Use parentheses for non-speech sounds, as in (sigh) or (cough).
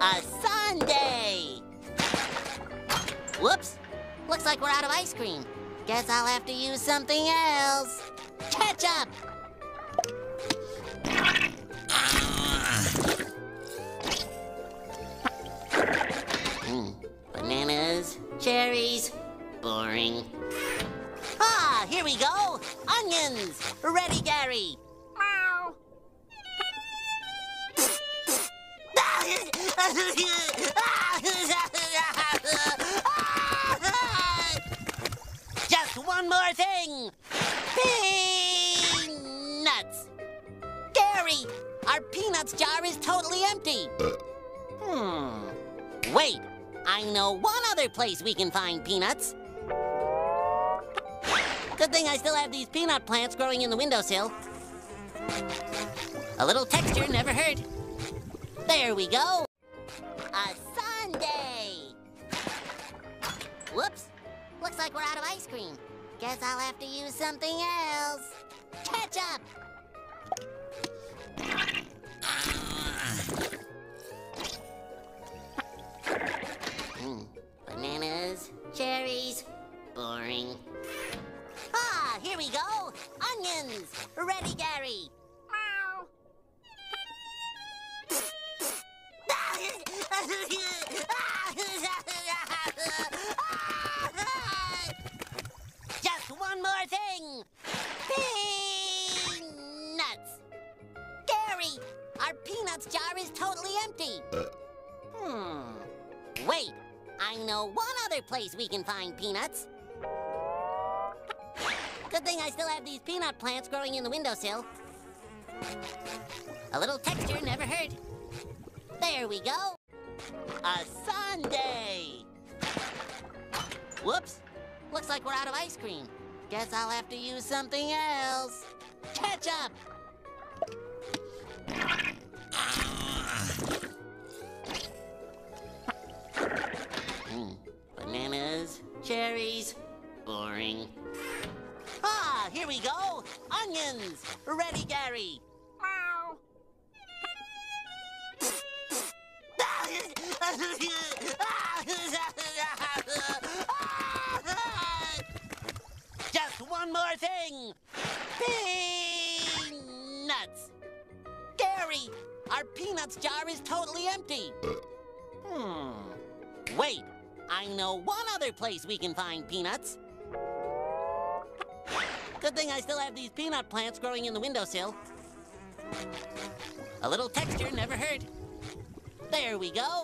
A sundae! Whoops! Looks like we're out of ice cream. Guess I'll have to use something else. Ketchup! Hmm. Bananas, cherries, boring. Ah, here we go! Onions! Ready, Gary! (laughs) Just one more thing! Peanuts! Gary, our peanuts jar is totally empty. Hmm. Wait, I know one other place we can find peanuts. Good thing I still have these peanut plants growing in the windowsill. A little texture never hurt. There we go. Like we're out of ice cream. Guess I'll have to use something else. Ketchup. Hmm. Bananas, cherries, boring. Ah, here we go. Onions. Ready, Gary. Thing. Peanuts. Gary, our peanuts jar is totally empty. Hmm. Wait, I know one other place we can find peanuts. Good thing I still have these peanut plants growing in the windowsill. A little texture never hurt. There we go. A sundae. Whoops. Looks like we're out of ice cream. Guess I'll have to use something else. Ketchup. Hmm. Bananas, cherries, boring. Ah, here we go. Onions. Ready, Gary. Meow. (laughs) Just one more thing. Peanuts. Gary, our peanuts jar is totally empty. Hmm. Wait, I know one other place we can find peanuts. Good thing I still have these peanut plants growing in the windowsill. A little texture never hurt. There we go.